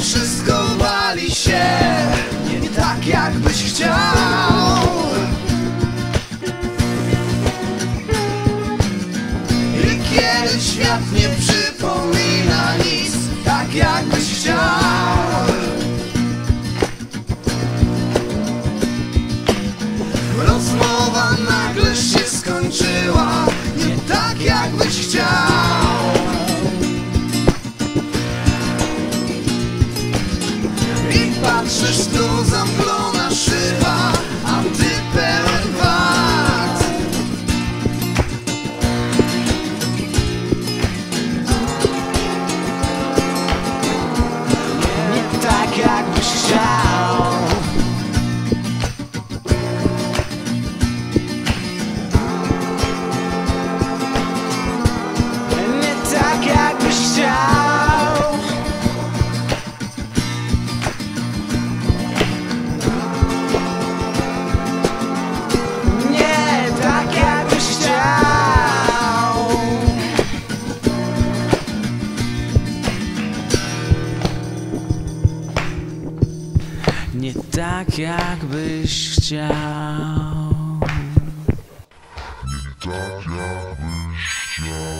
Wszystko wali się nie tak jakbyś chciał. I kiedy świat nie przyjdzie Słyszysz estou nie tak jakbyś chciał. Nie tak jakbyś chciał.